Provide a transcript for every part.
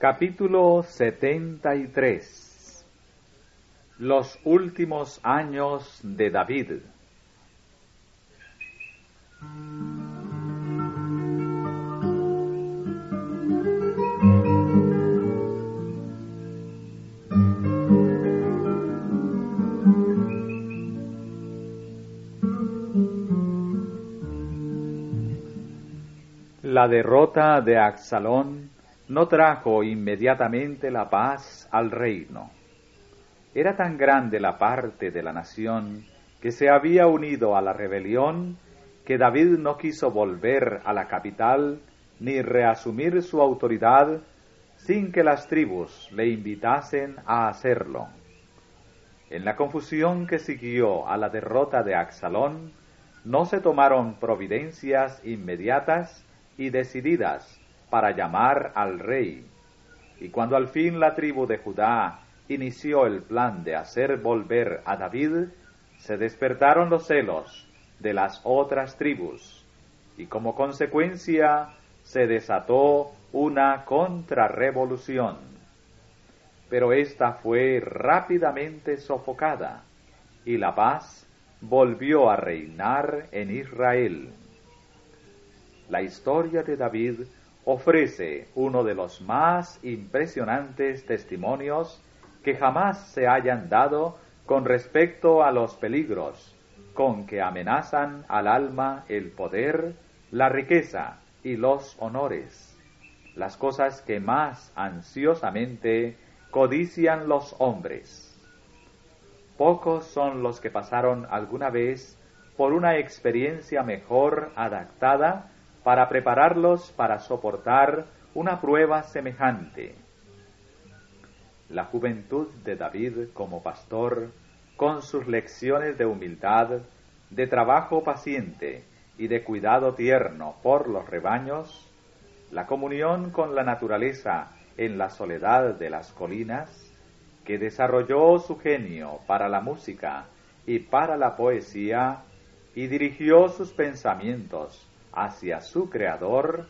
Capítulo 73 Los últimos años de David. La derrota de Axalón no trajo inmediatamente la paz al reino. Era tan grande la parte de la nación que se había unido a la rebelión que David no quiso volver a la capital ni reasumir su autoridad sin que las tribus le invitasen a hacerlo. En la confusión que siguió a la derrota de Axalón, no se tomaron providencias inmediatas y decididas para llamar al rey. Y cuando al fin la tribu de Judá inició el plan de hacer volver a David, se despertaron los celos de las otras tribus, y como consecuencia se desató una contrarrevolución. Pero esta fue rápidamente sofocada, y la paz volvió a reinar en Israel. La historia de David ofrece uno de los más impresionantes testimonios que jamás se hayan dado con respecto a los peligros con que amenazan al alma el poder, la riqueza y los honores, las cosas que más ansiosamente codician los hombres. Pocos son los que pasaron alguna vez por una experiencia mejor adaptada para prepararlos para soportar una prueba semejante. La juventud de David como pastor, con sus lecciones de humildad, de trabajo paciente y de cuidado tierno por los rebaños, la comunión con la naturaleza en la soledad de las colinas, que desarrolló su genio para la música y para la poesía y dirigió sus pensamientos hacia su Creador,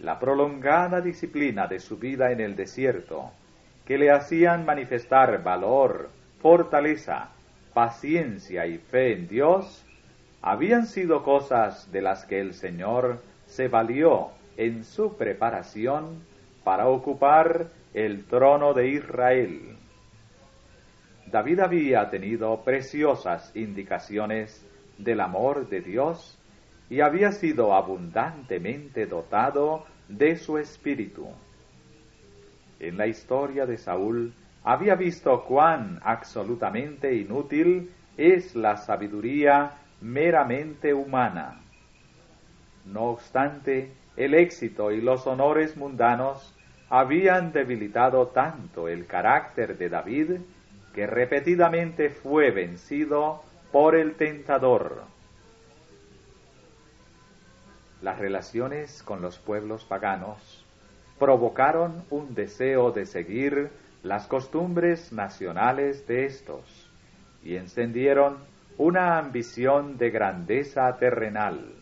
la prolongada disciplina de su vida en el desierto, que le hacían manifestar valor, fortaleza, paciencia y fe en Dios, habían sido cosas de las que el Señor se valió en su preparación para ocupar el trono de Israel. David había tenido preciosas indicaciones del amor de Dios y había sido abundantemente dotado de su espíritu. En la historia de Saúl había visto cuán absolutamente inútil es la sabiduría meramente humana. No obstante, el éxito y los honores mundanos habían debilitado tanto el carácter de David que repetidamente fue vencido por el tentador las relaciones con los pueblos paganos provocaron un deseo de seguir las costumbres nacionales de estos y encendieron una ambición de grandeza terrenal.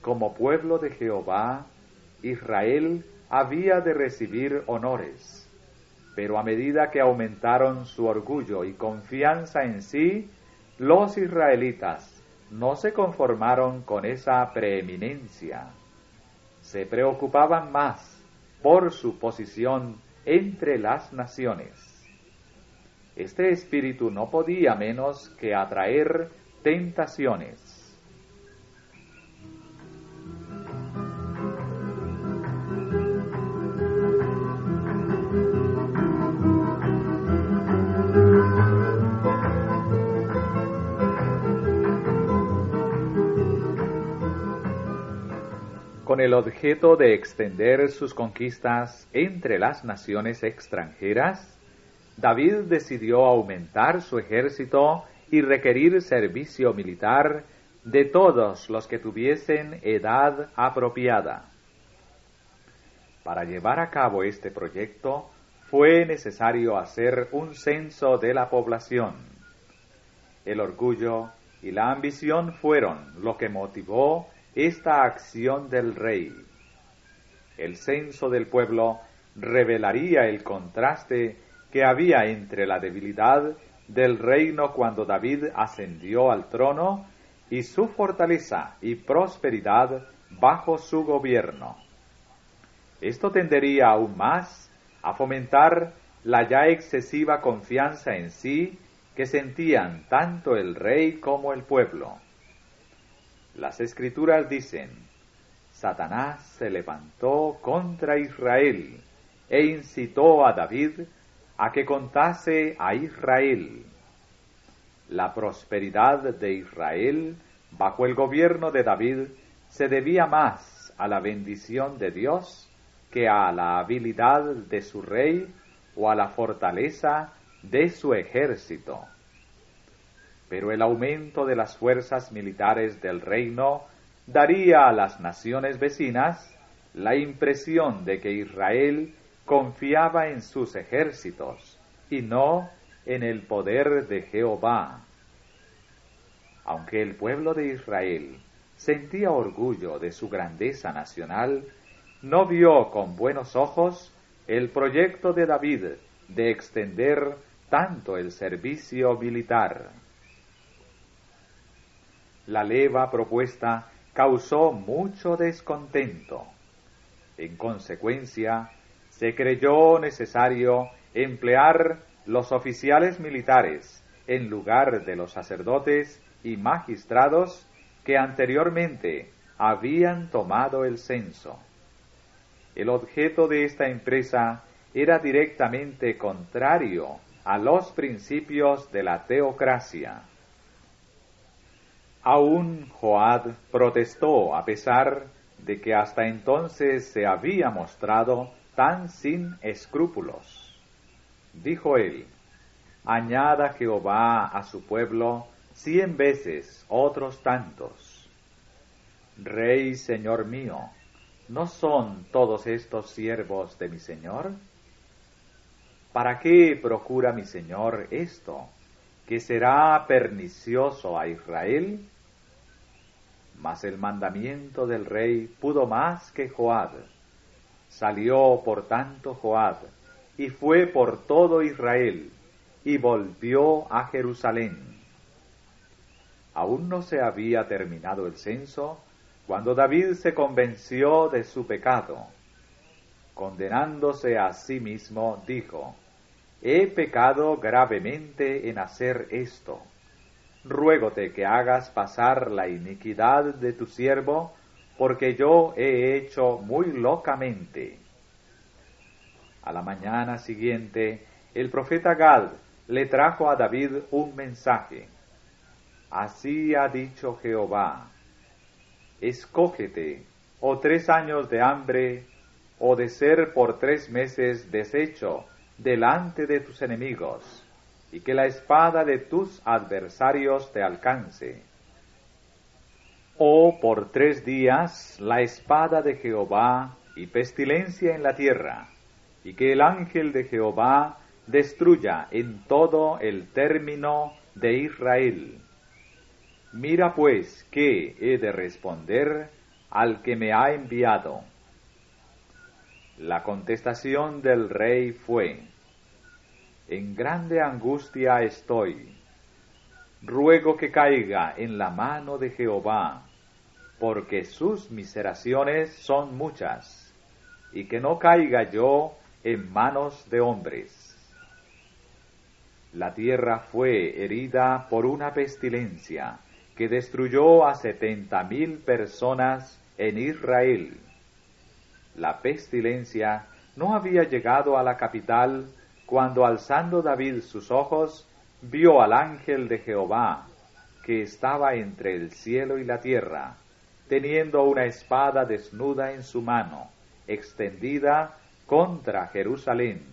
Como pueblo de Jehová, Israel había de recibir honores, pero a medida que aumentaron su orgullo y confianza en sí, los israelitas no se conformaron con esa preeminencia, se preocupaban más por su posición entre las naciones. Este espíritu no podía menos que atraer tentaciones con el objeto de extender sus conquistas entre las naciones extranjeras, David decidió aumentar su ejército y requerir servicio militar de todos los que tuviesen edad apropiada. Para llevar a cabo este proyecto fue necesario hacer un censo de la población. El orgullo y la ambición fueron lo que motivó esta acción del rey. El censo del pueblo revelaría el contraste que había entre la debilidad del reino cuando David ascendió al trono y su fortaleza y prosperidad bajo su gobierno. Esto tendería aún más a fomentar la ya excesiva confianza en sí que sentían tanto el rey como el pueblo. Las escrituras dicen, Satanás se levantó contra Israel e incitó a David a que contase a Israel. La prosperidad de Israel bajo el gobierno de David se debía más a la bendición de Dios que a la habilidad de su rey o a la fortaleza de su ejército. Pero el aumento de las fuerzas militares del reino daría a las naciones vecinas la impresión de que Israel confiaba en sus ejércitos y no en el poder de Jehová. Aunque el pueblo de Israel sentía orgullo de su grandeza nacional, no vio con buenos ojos el proyecto de David de extender tanto el servicio militar. La leva propuesta causó mucho descontento. En consecuencia, se creyó necesario emplear los oficiales militares en lugar de los sacerdotes y magistrados que anteriormente habían tomado el censo. El objeto de esta empresa era directamente contrario a los principios de la teocracia. Aún Joad protestó a pesar de que hasta entonces se había mostrado tan sin escrúpulos. Dijo él, añada Jehová a su pueblo cien veces otros tantos. Rey Señor mío, ¿No son todos estos siervos de mi Señor? ¿Para qué procura mi Señor esto, que será pernicioso a Israel? Mas el mandamiento del rey pudo más que Joad. Salió por tanto Joad, y fue por todo Israel, y volvió a Jerusalén. Aún no se había terminado el censo, cuando David se convenció de su pecado, condenándose a sí mismo, dijo, He pecado gravemente en hacer esto. Ruégote que hagas pasar la iniquidad de tu siervo, porque yo he hecho muy locamente. A la mañana siguiente, el profeta Gad le trajo a David un mensaje. Así ha dicho Jehová, escógete o tres años de hambre o de ser por tres meses deshecho delante de tus enemigos, y que la espada de tus adversarios te alcance. O por tres días la espada de Jehová y pestilencia en la tierra, y que el ángel de Jehová destruya en todo el término de Israel Mira pues qué he de responder al que me ha enviado. La contestación del rey fue, En grande angustia estoy. Ruego que caiga en la mano de Jehová, porque sus miseraciones son muchas, y que no caiga yo en manos de hombres. La tierra fue herida por una pestilencia, que destruyó a setenta mil personas en Israel. La pestilencia no había llegado a la capital cuando alzando David sus ojos vio al ángel de Jehová, que estaba entre el cielo y la tierra, teniendo una espada desnuda en su mano, extendida contra Jerusalén.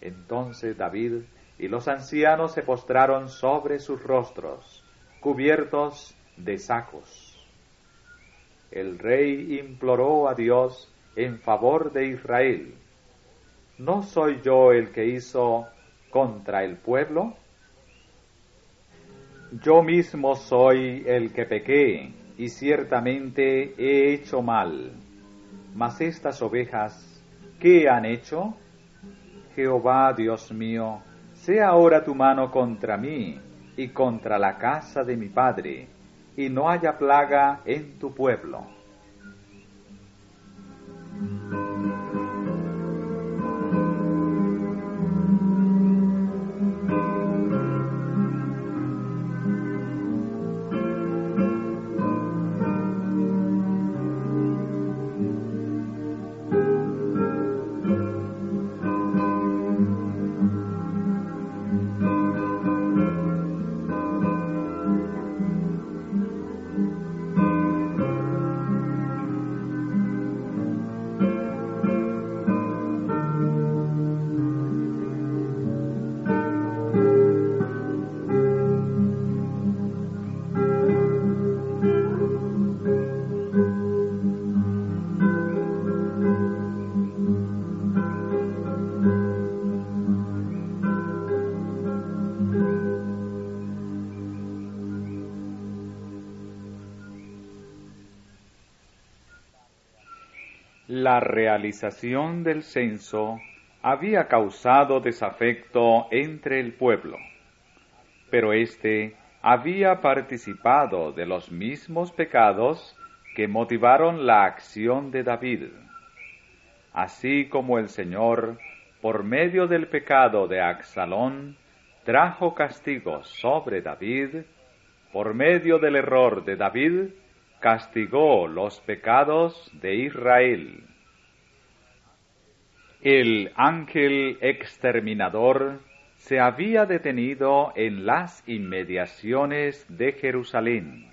Entonces David y los ancianos se postraron sobre sus rostros cubiertos de sacos. El rey imploró a Dios en favor de Israel. ¿No soy yo el que hizo contra el pueblo? Yo mismo soy el que pequé y ciertamente he hecho mal. Mas estas ovejas ¿qué han hecho? Jehová, Dios mío, sea ahora tu mano contra mí y contra la casa de mi padre, y no haya plaga en tu pueblo. La realización del censo había causado desafecto entre el pueblo, pero éste había participado de los mismos pecados que motivaron la acción de David. Así como el Señor, por medio del pecado de Axalón, trajo castigo sobre David, por medio del error de David, castigó los pecados de Israel. El ángel exterminador se había detenido en las inmediaciones de Jerusalén.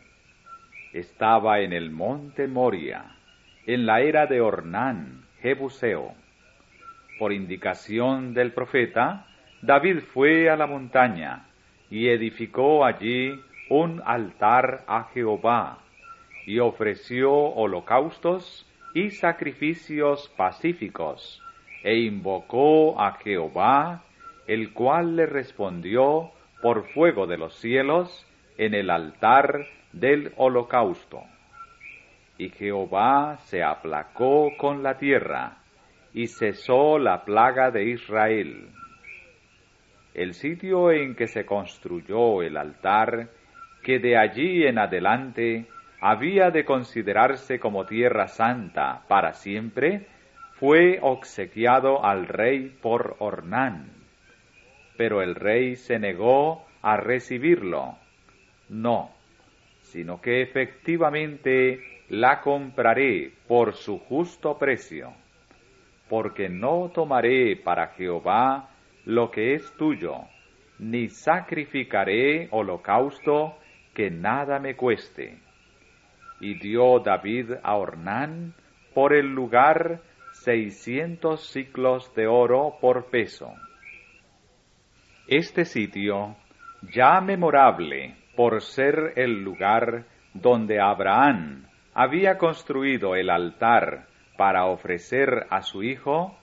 Estaba en el monte Moria, en la era de Ornán, Jebuseo. Por indicación del profeta, David fue a la montaña y edificó allí un altar a Jehová y ofreció holocaustos y sacrificios pacíficos, e invocó a Jehová, el cual le respondió por fuego de los cielos en el altar del holocausto. Y Jehová se aplacó con la tierra, y cesó la plaga de Israel. El sitio en que se construyó el altar, que de allí en adelante había de considerarse como tierra santa para siempre, fue obsequiado al rey por Ornán. Pero el rey se negó a recibirlo. No, sino que efectivamente la compraré por su justo precio, porque no tomaré para Jehová lo que es tuyo, ni sacrificaré holocausto que nada me cueste y dio David a Ornán por el lugar seiscientos ciclos de oro por peso. Este sitio, ya memorable por ser el lugar donde Abraham había construido el altar para ofrecer a su hijo,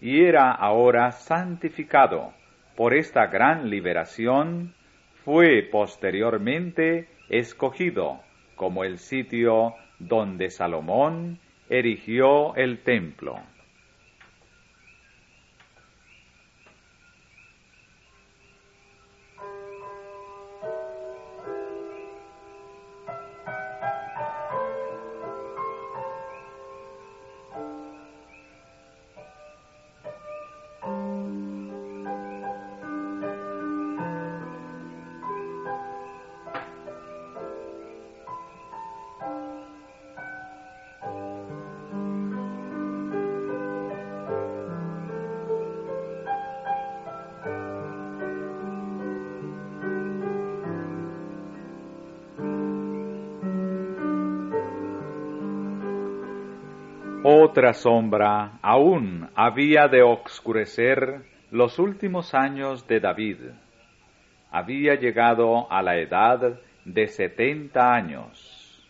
y era ahora santificado por esta gran liberación, fue posteriormente escogido como el sitio donde Salomón erigió el templo. Otra sombra aún había de oscurecer los últimos años de David. Había llegado a la edad de setenta años.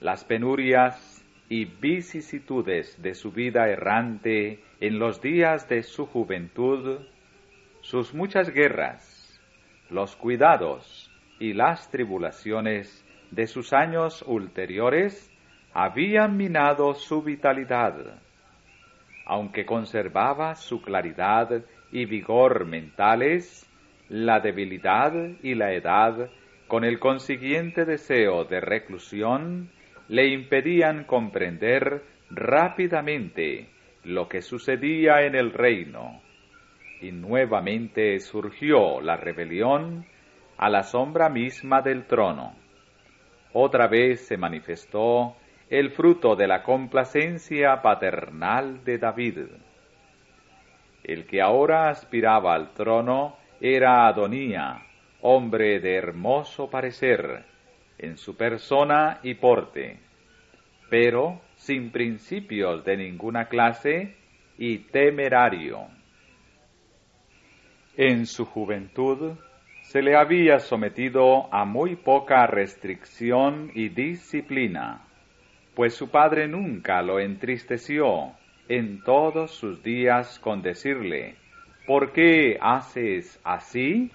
Las penurias y vicisitudes de su vida errante en los días de su juventud, sus muchas guerras, los cuidados y las tribulaciones de sus años ulteriores habían minado su vitalidad. aunque conservaba su claridad y vigor mentales, la debilidad y la edad, con el consiguiente deseo de reclusión, le impedían comprender rápidamente lo que sucedía en el reino. Y nuevamente surgió la rebelión a la sombra misma del trono. Otra vez se manifestó el fruto de la complacencia paternal de David. El que ahora aspiraba al trono era Adonía, hombre de hermoso parecer, en su persona y porte, pero sin principios de ninguna clase y temerario. En su juventud se le había sometido a muy poca restricción y disciplina, pues su padre nunca lo entristeció en todos sus días con decirle, ¿por qué haces así?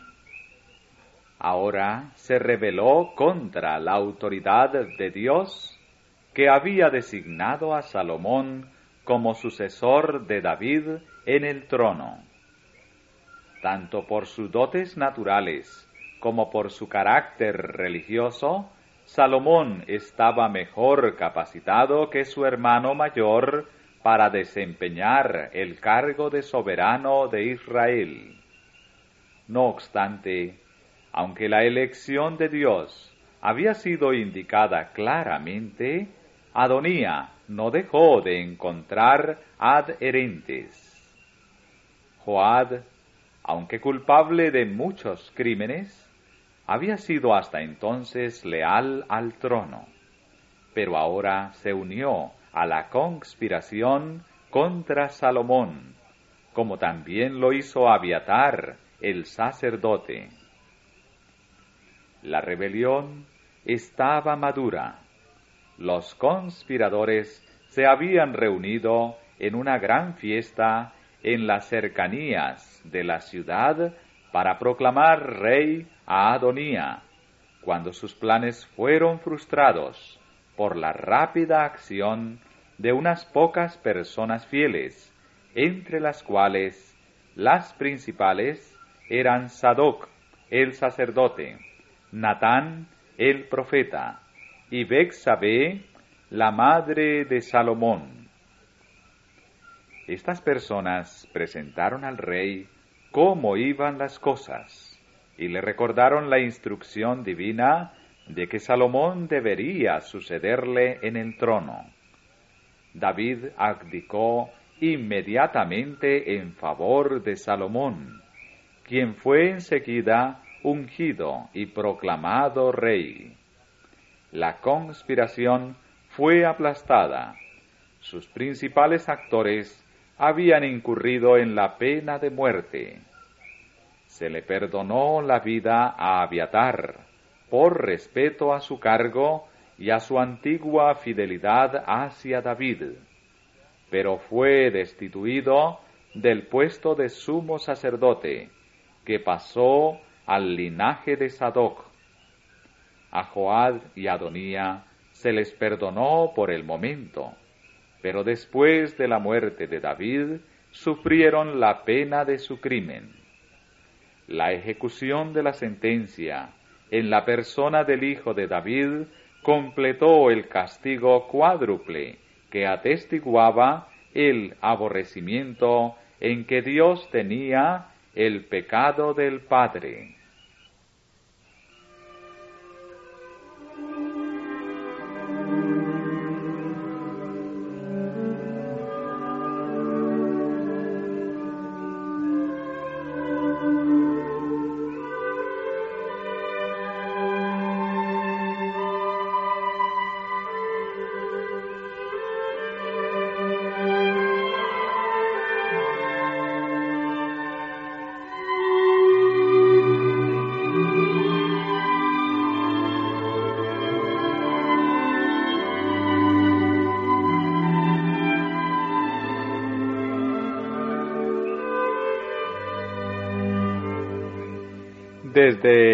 Ahora se rebeló contra la autoridad de Dios que había designado a Salomón como sucesor de David en el trono. Tanto por sus dotes naturales como por su carácter religioso, Salomón estaba mejor capacitado que su hermano mayor para desempeñar el cargo de soberano de Israel. No obstante, aunque la elección de Dios había sido indicada claramente, Adonía no dejó de encontrar adherentes. Joad, aunque culpable de muchos crímenes, había sido hasta entonces leal al trono, pero ahora se unió a la conspiración contra Salomón, como también lo hizo Abiatar, el sacerdote. La rebelión estaba madura. Los conspiradores se habían reunido en una gran fiesta en las cercanías de la ciudad para proclamar rey a Adonía, cuando sus planes fueron frustrados por la rápida acción de unas pocas personas fieles, entre las cuales las principales eran Sadoc, el sacerdote, Natán el profeta y Bexabé la madre de Salomón. Estas personas presentaron al rey cómo iban las cosas y le recordaron la instrucción divina de que Salomón debería sucederle en el trono. David abdicó inmediatamente en favor de Salomón, quien fue enseguida ungido y proclamado rey. La conspiración fue aplastada. Sus principales actores habían incurrido en la pena de muerte. Se le perdonó la vida a Abiatar por respeto a su cargo y a su antigua fidelidad hacia David, pero fue destituido del puesto de sumo sacerdote, que pasó al linaje de Sadoc. A Joad y Adonía se les perdonó por el momento, pero después de la muerte de David sufrieron la pena de su crimen. La ejecución de la sentencia en la persona del hijo de David completó el castigo cuádruple que atestiguaba el aborrecimiento en que Dios tenía el pecado del Padre.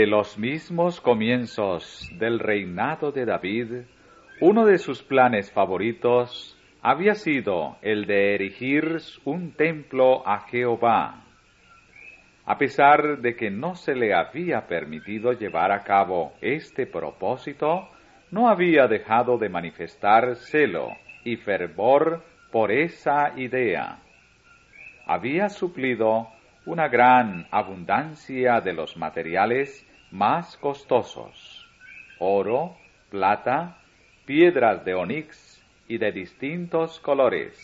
Los mismos comienzos del reinado de David, uno de sus planes favoritos había sido el de erigir un templo a Jehová. A pesar de que no se le había permitido llevar a cabo este propósito, no había dejado de manifestar celo y fervor por esa idea. Había suplido una gran abundancia de los materiales más costosos, oro, plata, piedras de onix y de distintos colores,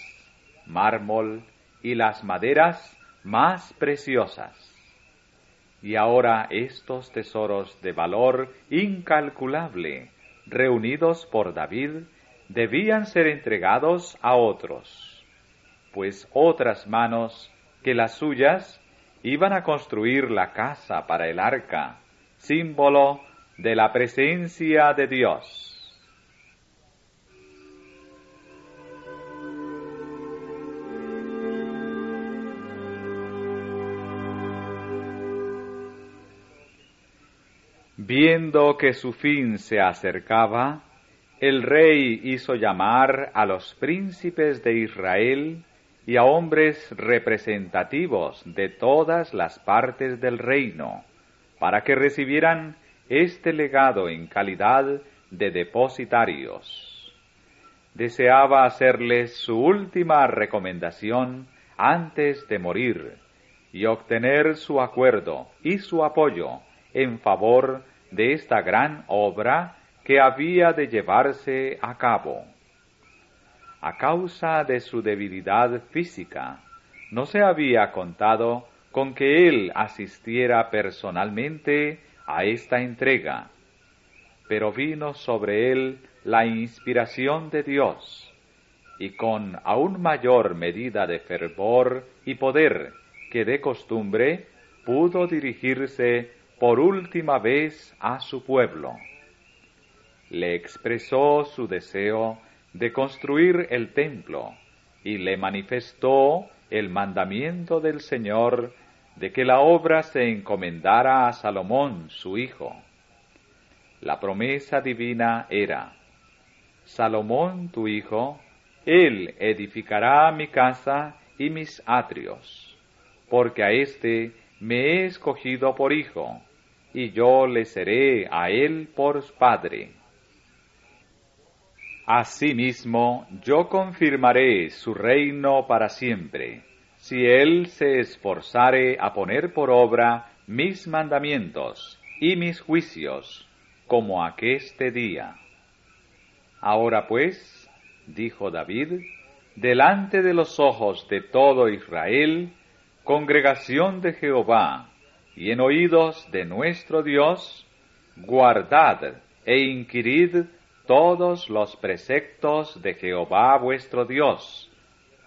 mármol y las maderas más preciosas. Y ahora estos tesoros de valor incalculable, reunidos por David, debían ser entregados a otros, pues otras manos que las suyas iban a construir la casa para el arca, símbolo de la presencia de Dios. Viendo que su fin se acercaba, el rey hizo llamar a los príncipes de Israel y a hombres representativos de todas las partes del reino, para que recibieran este legado en calidad de depositarios. Deseaba hacerles su última recomendación antes de morir y obtener su acuerdo y su apoyo en favor de esta gran obra que había de llevarse a cabo. A causa de su debilidad física, no se había contado con que él asistiera personalmente a esta entrega, pero vino sobre él la inspiración de Dios, y con aún mayor medida de fervor y poder que de costumbre pudo dirigirse por última vez a su pueblo. Le expresó su deseo de construir el templo y le manifestó el mandamiento del Señor de que la obra se encomendara a Salomón, su hijo. La promesa divina era, Salomón, tu hijo, él edificará mi casa y mis atrios, porque a éste me he escogido por hijo, y yo le seré a él por padre. Asimismo, yo confirmaré su reino para siempre, si él se esforzare a poner por obra mis mandamientos y mis juicios, como aqueste día. Ahora pues, dijo David, delante de los ojos de todo Israel, congregación de Jehová, y en oídos de nuestro Dios, guardad e inquirid todos los preceptos de Jehová vuestro Dios,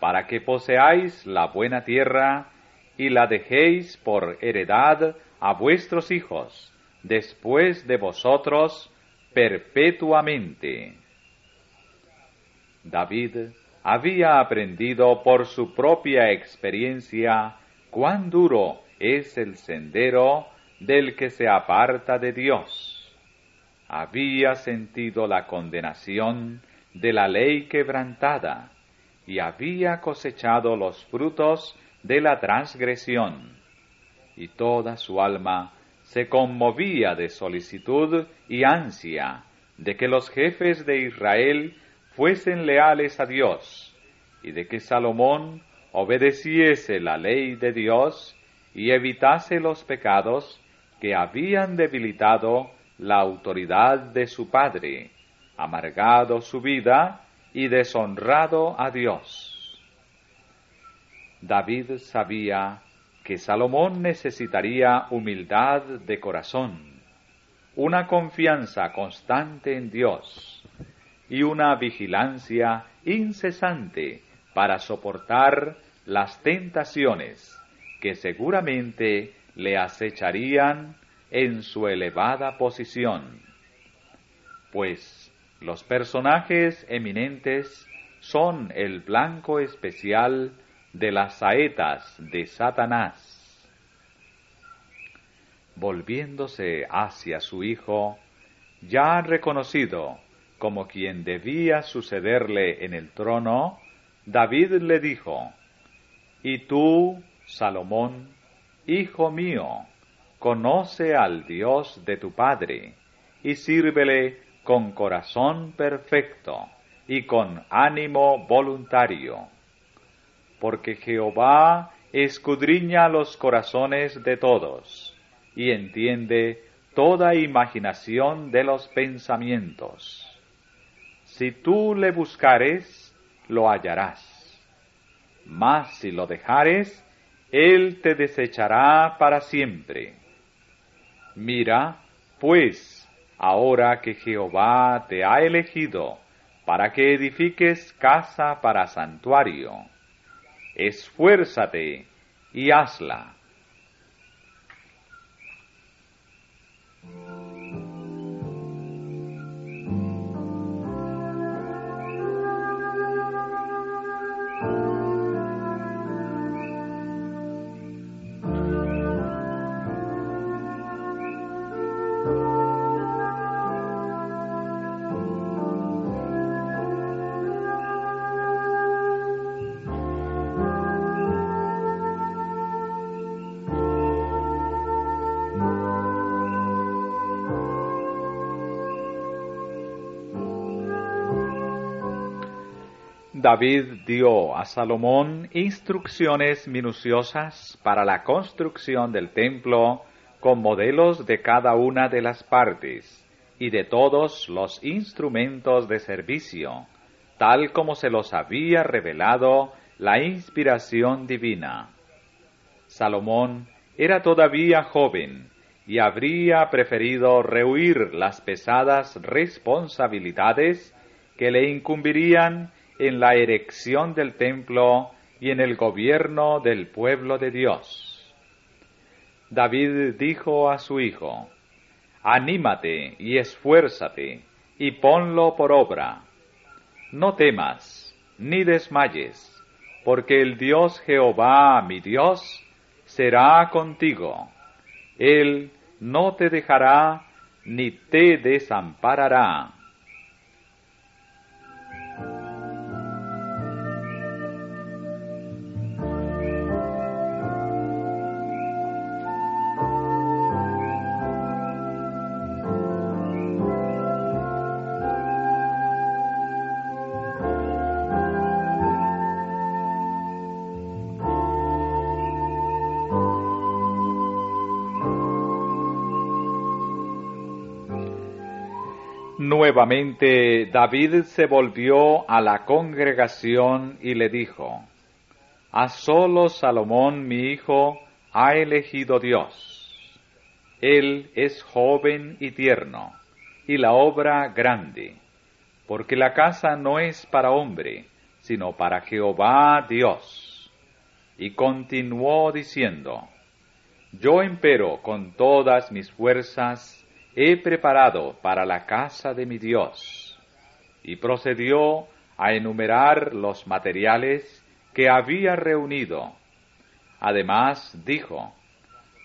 para que poseáis la buena tierra y la dejéis por heredad a vuestros hijos, después de vosotros, perpetuamente. David había aprendido por su propia experiencia cuán duro es el sendero del que se aparta de Dios. Había sentido la condenación de la ley quebrantada y había cosechado los frutos de la transgresión. Y toda su alma se conmovía de solicitud y ansia de que los jefes de Israel fuesen leales a Dios y de que Salomón obedeciese la ley de Dios y evitase los pecados que habían debilitado la autoridad de su padre, amargado su vida y deshonrado a Dios. David sabía que Salomón necesitaría humildad de corazón, una confianza constante en Dios y una vigilancia incesante para soportar las tentaciones que seguramente le acecharían en su elevada posición. Pues los personajes eminentes son el blanco especial de las saetas de Satanás. Volviéndose hacia su hijo, ya reconocido como quien debía sucederle en el trono, David le dijo, Y tú, Salomón, hijo mío, conoce al Dios de tu Padre, y sírvele con corazón perfecto y con ánimo voluntario. Porque Jehová escudriña los corazones de todos, y entiende toda imaginación de los pensamientos. Si tú le buscares, lo hallarás. Mas si lo dejares, él te desechará para siempre. Mira, pues, ahora que Jehová te ha elegido para que edifiques casa para santuario, esfuérzate y hazla David dio a Salomón instrucciones minuciosas para la construcción del templo con modelos de cada una de las partes y de todos los instrumentos de servicio, tal como se los había revelado la inspiración divina. Salomón era todavía joven y habría preferido rehuir las pesadas responsabilidades que le incumbirían en la erección del templo y en el gobierno del pueblo de Dios. David dijo a su hijo, Anímate y esfuérzate y ponlo por obra. No temas ni desmayes, porque el Dios Jehová, mi Dios, será contigo. Él no te dejará ni te desamparará Nuevamente David se volvió a la congregación y le dijo, A solo Salomón mi hijo ha elegido Dios. Él es joven y tierno, y la obra grande, porque la casa no es para hombre, sino para Jehová Dios. Y continuó diciendo, Yo empero con todas mis fuerzas he preparado para la casa de mi Dios. Y procedió a enumerar los materiales que había reunido. Además dijo,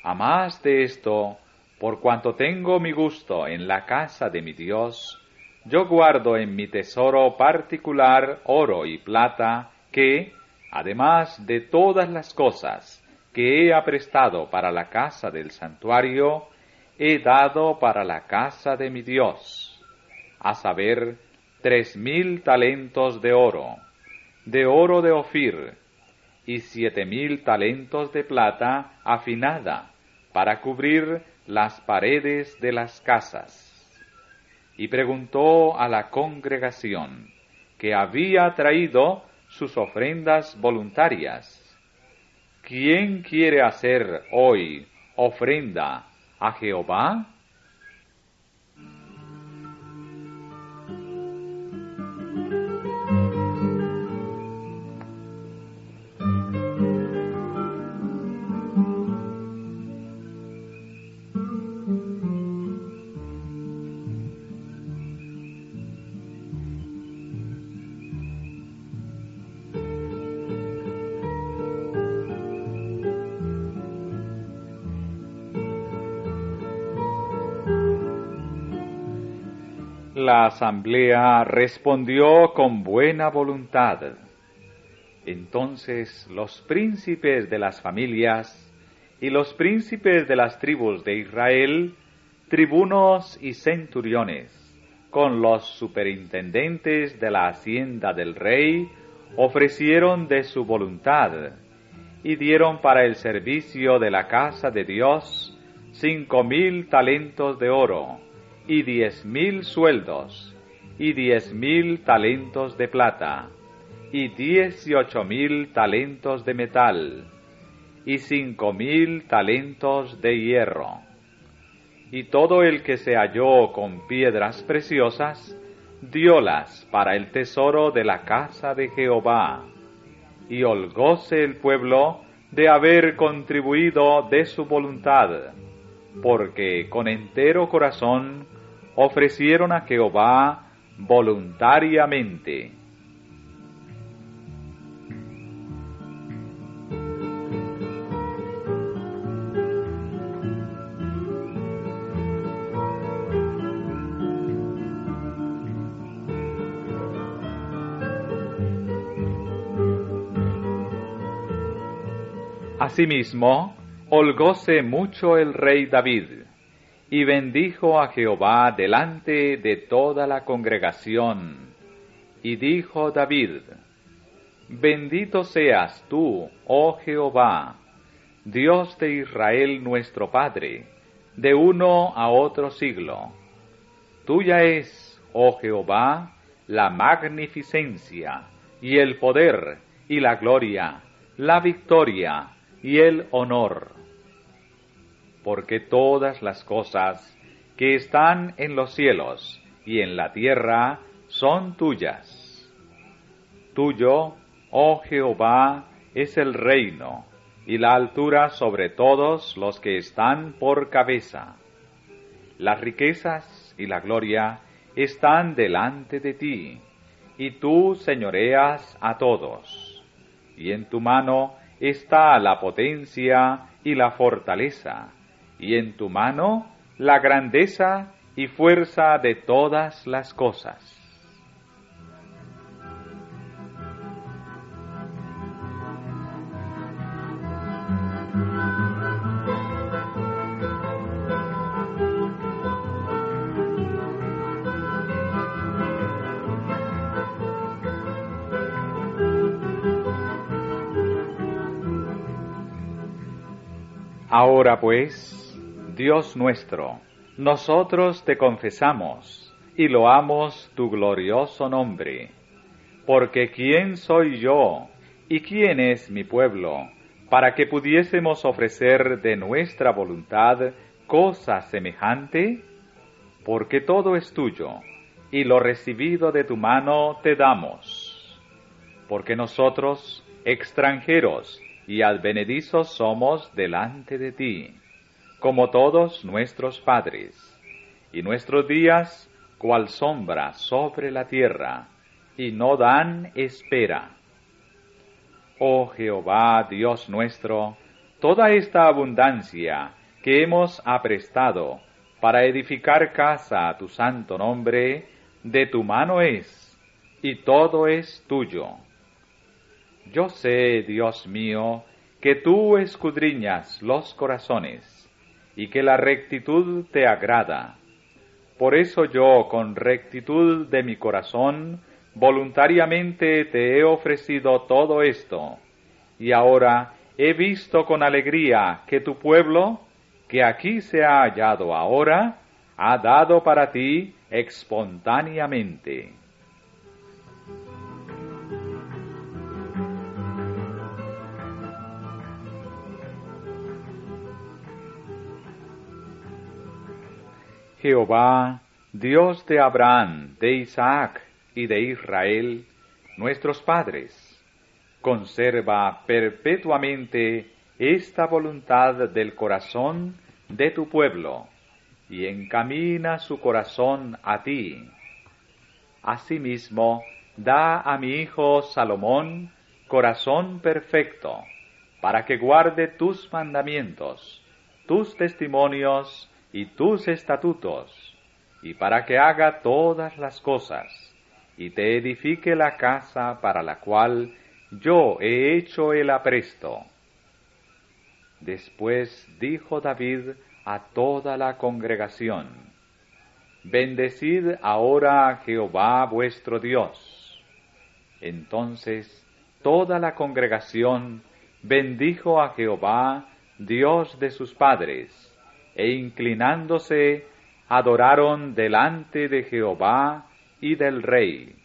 a más de esto, por cuanto tengo mi gusto en la casa de mi Dios, yo guardo en mi tesoro particular oro y plata que, además de todas las cosas que he aprestado para la casa del santuario, he dado para la casa de mi Dios, a saber, tres mil talentos de oro, de oro de Ofir, y siete mil talentos de plata afinada, para cubrir las paredes de las casas. Y preguntó a la congregación, que había traído sus ofrendas voluntarias, ¿quién quiere hacer hoy ofrenda a Jehová asamblea respondió con buena voluntad. Entonces los príncipes de las familias y los príncipes de las tribus de Israel, tribunos y centuriones, con los superintendentes de la hacienda del rey, ofrecieron de su voluntad y dieron para el servicio de la casa de Dios cinco mil talentos de oro y diez mil sueldos y diez mil talentos de plata y dieciocho mil talentos de metal y cinco mil talentos de hierro. Y todo el que se halló con piedras preciosas, diólas para el tesoro de la casa de Jehová. Y holgóse el pueblo de haber contribuido de su voluntad, porque con entero corazón ofrecieron a Jehová voluntariamente. Asimismo, holgóse mucho el rey David, y bendijo a Jehová delante de toda la congregación. Y dijo David, Bendito seas tú, oh Jehová, Dios de Israel nuestro Padre, de uno a otro siglo. Tuya es, oh Jehová, la magnificencia, y el poder, y la gloria, la victoria, y el honor. Porque todas las cosas que están en los cielos y en la tierra son tuyas. Tuyo, oh Jehová, es el reino y la altura sobre todos los que están por cabeza. Las riquezas y la gloria están delante de ti, y tú señoreas a todos, y en tu mano está la potencia y la fortaleza, y en tu mano la grandeza y fuerza de todas las cosas. Ahora pues, Dios nuestro, nosotros te confesamos y loamos tu glorioso nombre, porque ¿quién soy yo y quién es mi pueblo para que pudiésemos ofrecer de nuestra voluntad cosa semejante? Porque todo es tuyo, y lo recibido de tu mano te damos. Porque nosotros, extranjeros, y advenedizos somos delante de ti, como todos nuestros padres, y nuestros días cual sombra sobre la tierra, y no dan espera. Oh Jehová Dios nuestro, toda esta abundancia que hemos aprestado para edificar casa a tu santo nombre, de tu mano es, y todo es tuyo yo sé, Dios mío, que tú escudriñas los corazones y que la rectitud te agrada. Por eso yo, con rectitud de mi corazón, voluntariamente te he ofrecido todo esto, y ahora he visto con alegría que tu pueblo, que aquí se ha hallado ahora, ha dado para ti espontáneamente. Jehová, Dios de Abraham, de Isaac y de Israel, nuestros padres, conserva perpetuamente esta voluntad del corazón de tu pueblo y encamina su corazón a ti. Asimismo, da a mi hijo Salomón corazón perfecto, para que guarde tus mandamientos, tus testimonios y tus estatutos, y para que haga todas las cosas, y te edifique la casa para la cual yo he hecho el apresto. Después dijo David a toda la congregación, Bendecid ahora a Jehová vuestro Dios. Entonces toda la congregación bendijo a Jehová, Dios de sus padres, e inclinándose adoraron delante de Jehová y del rey.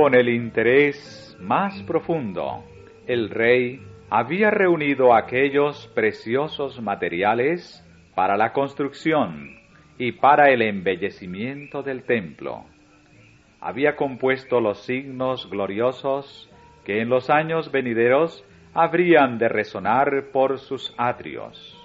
Con el interés más profundo, el rey había reunido aquellos preciosos materiales para la construcción y para el embellecimiento del templo. Había compuesto los signos gloriosos que en los años venideros habrían de resonar por sus atrios.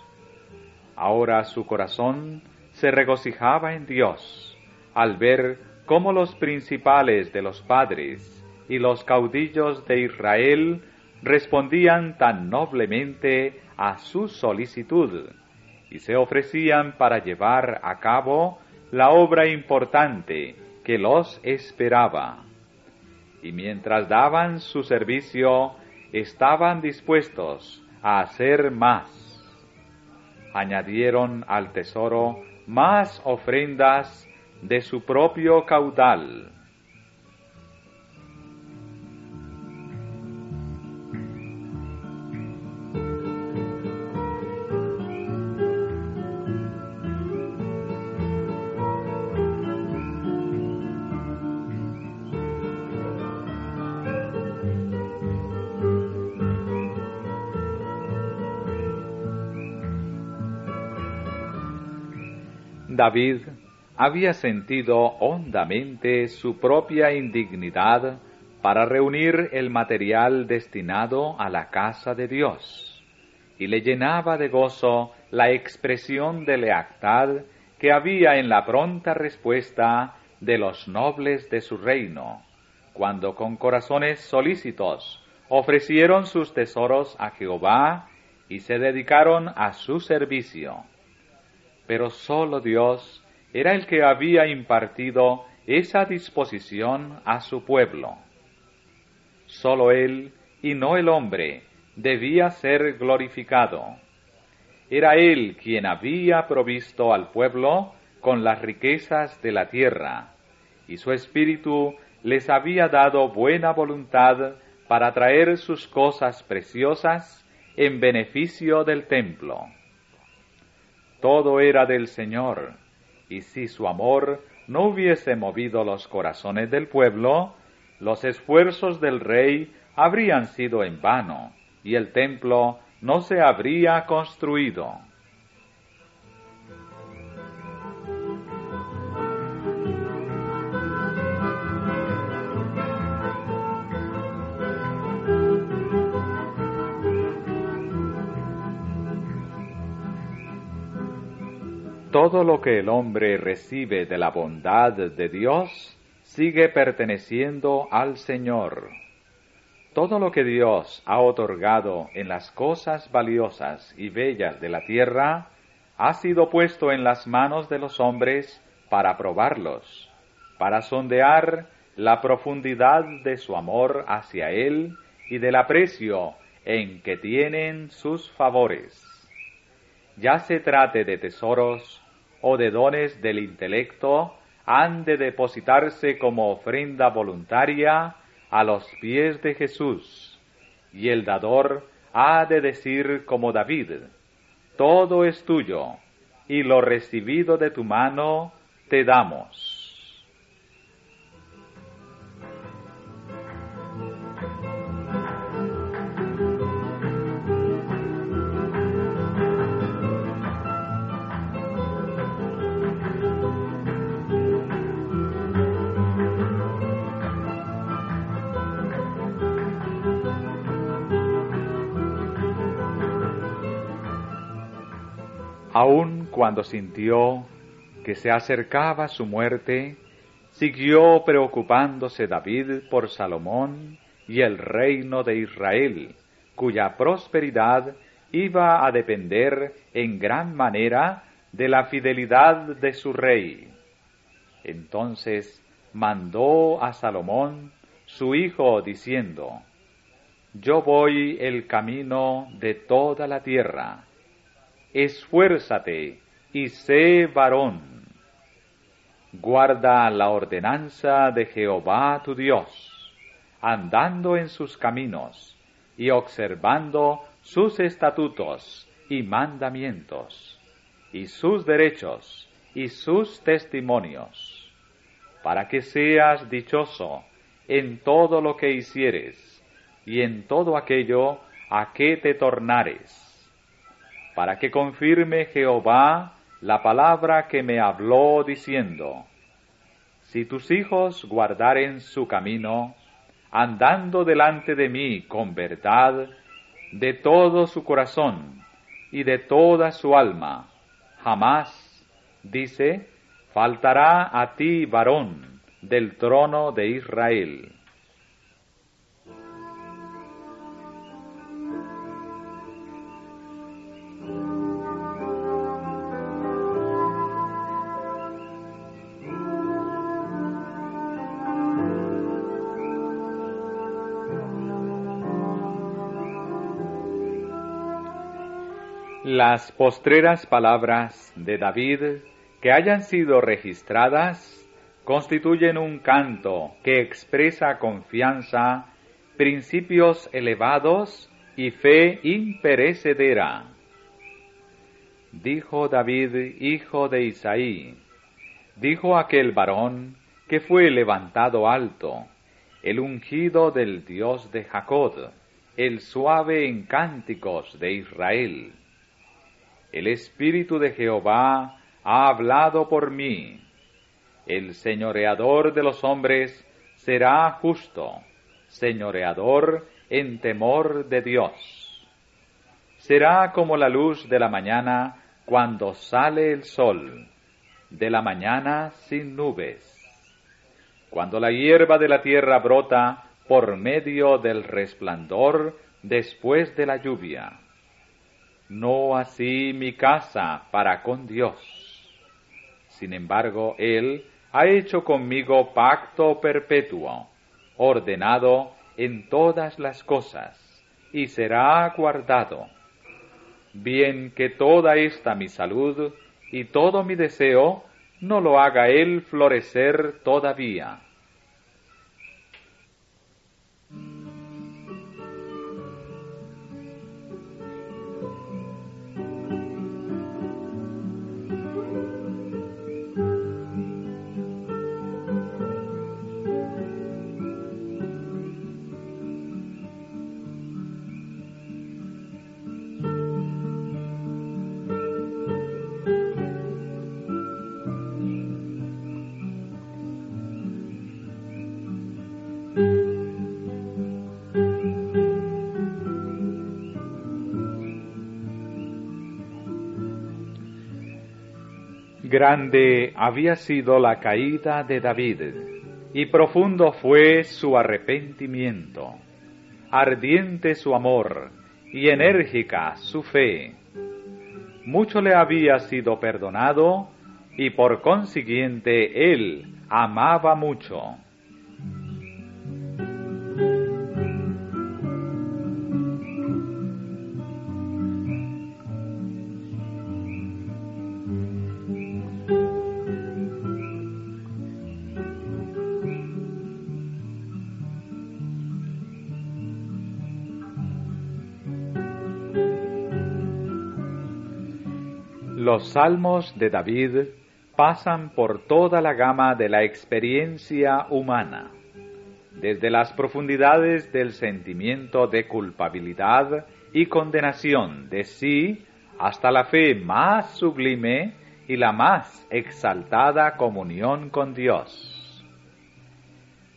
Ahora su corazón se regocijaba en Dios al ver como los principales de los padres y los caudillos de Israel respondían tan noblemente a su solicitud y se ofrecían para llevar a cabo la obra importante que los esperaba. Y mientras daban su servicio, estaban dispuestos a hacer más. Añadieron al tesoro más ofrendas de su propio caudal. David había sentido hondamente su propia indignidad para reunir el material destinado a la casa de Dios, y le llenaba de gozo la expresión de lealtad que había en la pronta respuesta de los nobles de su reino, cuando con corazones solícitos ofrecieron sus tesoros a Jehová y se dedicaron a su servicio. Pero sólo Dios era el que había impartido esa disposición a su pueblo. Sólo él y no el hombre debía ser glorificado. Era él quien había provisto al pueblo con las riquezas de la tierra, y su espíritu les había dado buena voluntad para traer sus cosas preciosas en beneficio del templo. Todo era del Señor, y si su amor no hubiese movido los corazones del pueblo, los esfuerzos del rey habrían sido en vano, y el templo no se habría construido. Todo lo que el hombre recibe de la bondad de Dios sigue perteneciendo al Señor. Todo lo que Dios ha otorgado en las cosas valiosas y bellas de la tierra ha sido puesto en las manos de los hombres para probarlos, para sondear la profundidad de su amor hacia Él y del aprecio en que tienen sus favores. Ya se trate de tesoros o de dones del intelecto han de depositarse como ofrenda voluntaria a los pies de Jesús, y el dador ha de decir como David, todo es tuyo, y lo recibido de tu mano te damos. Cuando sintió que se acercaba su muerte, siguió preocupándose David por Salomón y el reino de Israel, cuya prosperidad iba a depender en gran manera de la fidelidad de su rey. Entonces mandó a Salomón su hijo diciendo, Yo voy el camino de toda la tierra, esfuérzate y sé varón. Guarda la ordenanza de Jehová tu Dios, andando en sus caminos y observando sus estatutos y mandamientos, y sus derechos y sus testimonios, para que seas dichoso en todo lo que hicieres y en todo aquello a que te tornares, para que confirme Jehová la palabra que me habló diciendo, si tus hijos guardaren su camino, andando delante de mí con verdad, de todo su corazón y de toda su alma, jamás, dice, faltará a ti varón del trono de Israel. Las postreras palabras de David que hayan sido registradas constituyen un canto que expresa confianza, principios elevados y fe imperecedera. Dijo David, hijo de Isaí, dijo aquel varón que fue levantado alto, el ungido del Dios de Jacob, el suave en cánticos de Israel. El Espíritu de Jehová ha hablado por mí el señoreador de los hombres será justo, señoreador en temor de Dios. Será como la luz de la mañana cuando sale el sol, de la mañana sin nubes. Cuando la hierba de la tierra brota por medio del resplandor después de la lluvia. No así mi casa para con Dios. Sin embargo, Él ha hecho conmigo pacto perpetuo, ordenado en todas las cosas, y será guardado. Bien que toda esta mi salud y todo mi deseo no lo haga él florecer todavía Grande había sido la caída de David, y profundo fue su arrepentimiento, ardiente su amor, y enérgica su fe. Mucho le había sido perdonado, y por consiguiente él amaba mucho. Salmos de David pasan por toda la gama de la experiencia humana, desde las profundidades del sentimiento de culpabilidad y condenación de sí hasta la fe más sublime y la más exaltada comunión con Dios.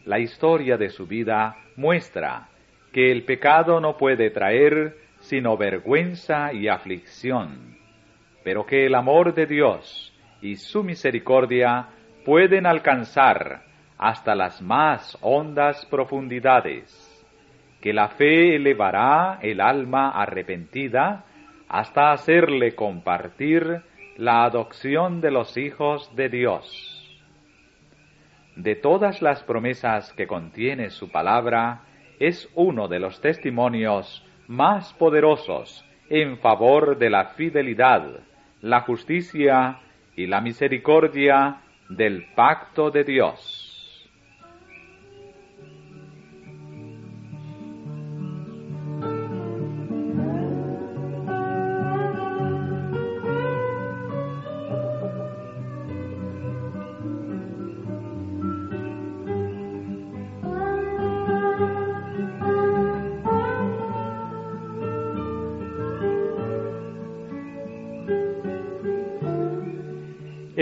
La historia de su vida muestra que el pecado no puede traer sino vergüenza y aflicción pero que el amor de Dios y su misericordia pueden alcanzar hasta las más hondas profundidades, que la fe elevará el alma arrepentida hasta hacerle compartir la adopción de los hijos de Dios. De todas las promesas que contiene su palabra, es uno de los testimonios más poderosos en favor de la fidelidad, la justicia y la misericordia del pacto de Dios.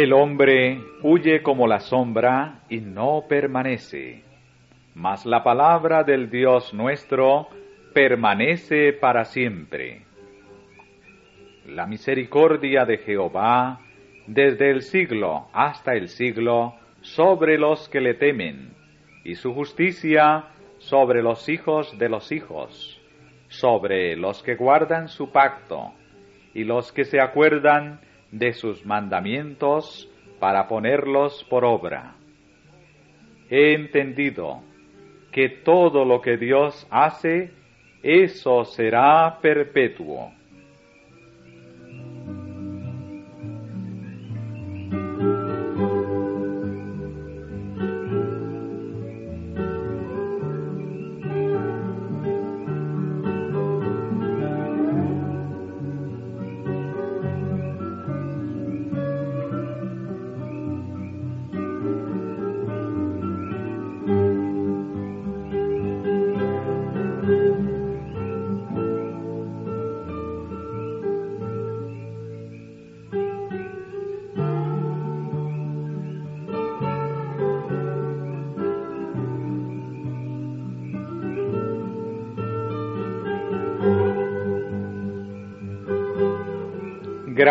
El hombre huye como la sombra y no permanece, mas la palabra del Dios nuestro permanece para siempre. La misericordia de Jehová desde el siglo hasta el siglo sobre los que le temen, y su justicia sobre los hijos de los hijos, sobre los que guardan su pacto, y los que se acuerdan de sus mandamientos para ponerlos por obra. He entendido que todo lo que Dios hace, eso será perpetuo.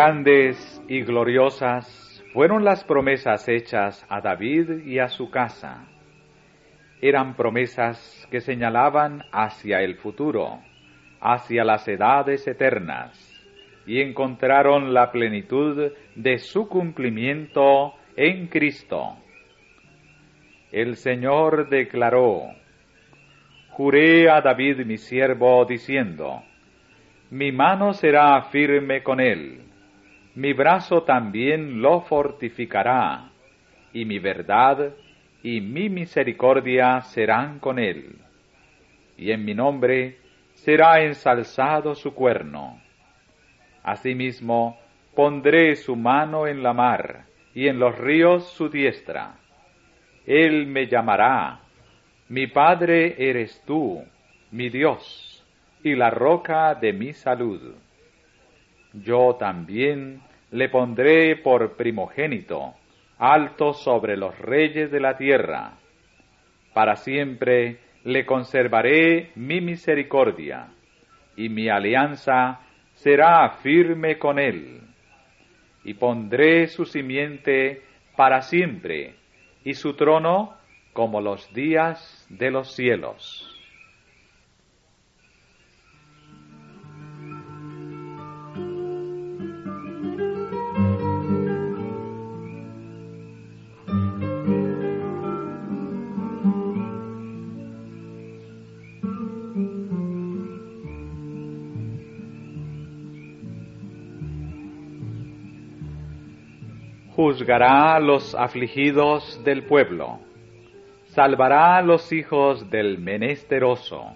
Grandes y gloriosas fueron las promesas hechas a David y a su casa. Eran promesas que señalaban hacia el futuro, hacia las edades eternas, y encontraron la plenitud de su cumplimiento en Cristo. El Señor declaró, Juré a David mi siervo diciendo, Mi mano será firme con él mi brazo también lo fortificará, y mi verdad y mi misericordia serán con él, y en mi nombre será ensalzado su cuerno. Asimismo, pondré su mano en la mar, y en los ríos su diestra. Él me llamará, mi Padre eres tú, mi Dios, y la roca de mi salud. Yo también le pondré por primogénito, alto sobre los reyes de la tierra. Para siempre le conservaré mi misericordia, y mi alianza será firme con él. Y pondré su simiente para siempre, y su trono como los días de los cielos. Juzgará a los afligidos del pueblo, salvará a los hijos del menesteroso,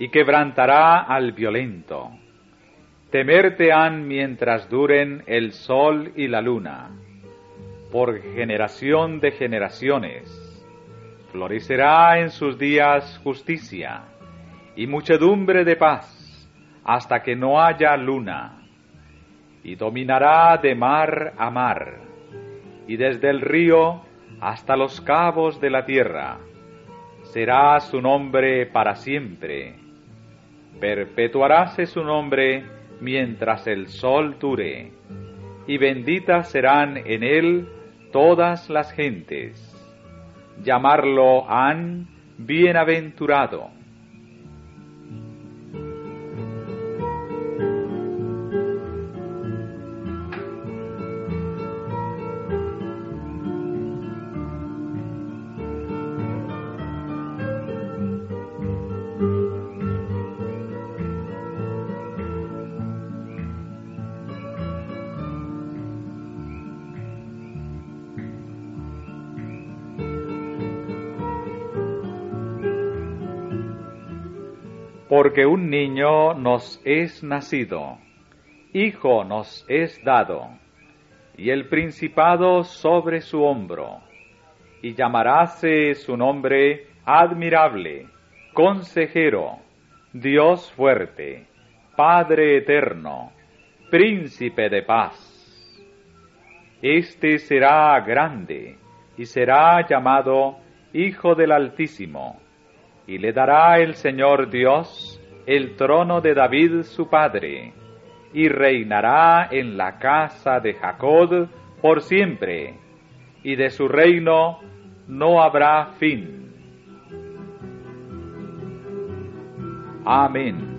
y quebrantará al violento. Temerte han mientras duren el sol y la luna, por generación de generaciones. Florecerá en sus días justicia y muchedumbre de paz, hasta que no haya luna, y dominará de mar a mar y desde el río hasta los cabos de la tierra. Será su nombre para siempre. Perpetuaráse su nombre mientras el sol dure, y benditas serán en él todas las gentes. Llamarlo han bienaventurado niño nos es nacido, hijo nos es dado, y el principado sobre su hombro, y llamaráse su nombre admirable, consejero, Dios fuerte, Padre eterno, príncipe de paz. Este será grande, y será llamado Hijo del Altísimo y le dará el Señor Dios el trono de David su padre, y reinará en la casa de Jacob por siempre, y de su reino no habrá fin. Amén.